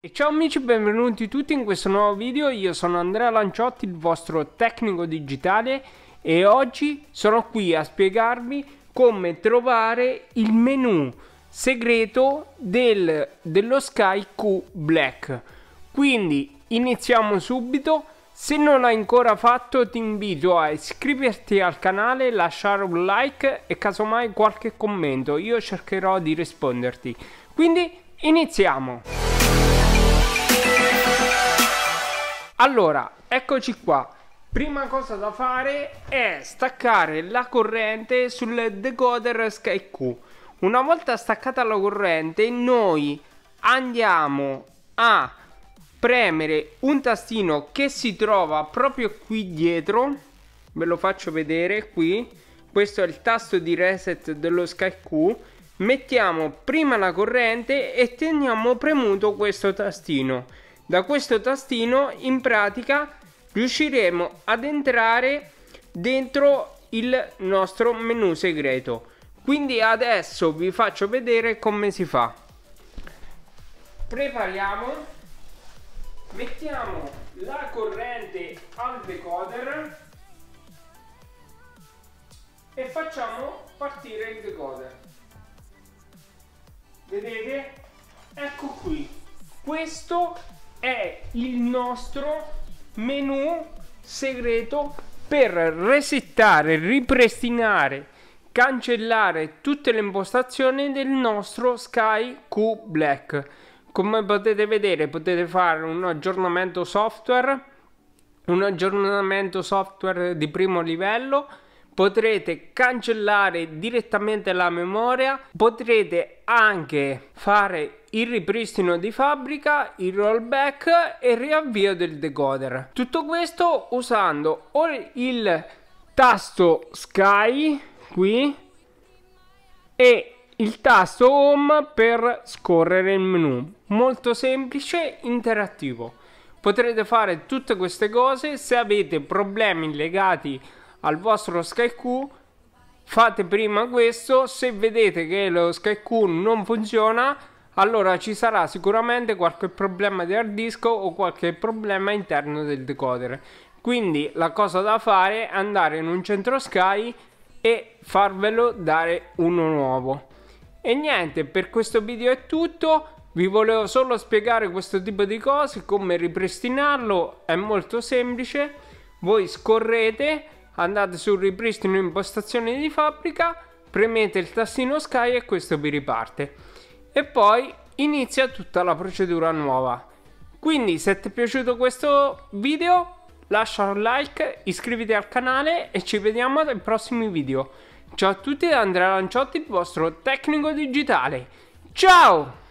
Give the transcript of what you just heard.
E ciao amici, benvenuti tutti in questo nuovo video, io sono Andrea Lanciotti, il vostro tecnico digitale e oggi sono qui a spiegarvi come trovare il menu segreto del, dello Sky Q Black. Quindi iniziamo subito, se non l'hai ancora fatto ti invito a iscriverti al canale, lasciare un like e casomai qualche commento, io cercherò di risponderti. Quindi iniziamo! Allora, eccoci qua. Prima cosa da fare è staccare la corrente sul decoder SkyQ. Una volta staccata la corrente, noi andiamo a premere un tastino che si trova proprio qui dietro. Ve lo faccio vedere qui. Questo è il tasto di reset dello SkyQ. Mettiamo prima la corrente e teniamo premuto questo tastino da questo tastino in pratica riusciremo ad entrare dentro il nostro menu segreto. Quindi adesso vi faccio vedere come si fa. Prepariamo. Mettiamo la corrente al decoder e facciamo partire il decoder. Vedete? Ecco qui. Questo è il nostro menu segreto per resettare, ripristinare, cancellare tutte le impostazioni del nostro Sky Q Black. Come potete vedere potete fare un aggiornamento software, un aggiornamento software di primo livello, potrete cancellare direttamente la memoria, potrete anche fare il ripristino di fabbrica, il rollback e il riavvio del decoder. Tutto questo usando o il tasto Sky qui e il tasto Home per scorrere il menu. Molto semplice, interattivo. Potrete fare tutte queste cose se avete problemi legati al vostro SkyQ fate prima questo se vedete che lo SkyQ non funziona allora ci sarà sicuramente qualche problema di hard disk o qualche problema interno del decoder. Quindi la cosa da fare è andare in un centro Sky e farvelo dare uno nuovo. E niente per questo video è tutto. Vi volevo solo spiegare questo tipo di cose come ripristinarlo è molto semplice. Voi scorrete andate sul ripristino impostazioni di fabbrica, premete il tastino Sky e questo vi riparte. E poi inizia tutta la procedura nuova. Quindi se ti è piaciuto questo video lascia un like, iscriviti al canale e ci vediamo nei prossimi video. Ciao a tutti da Andrea Lanciotti, il vostro tecnico digitale. Ciao!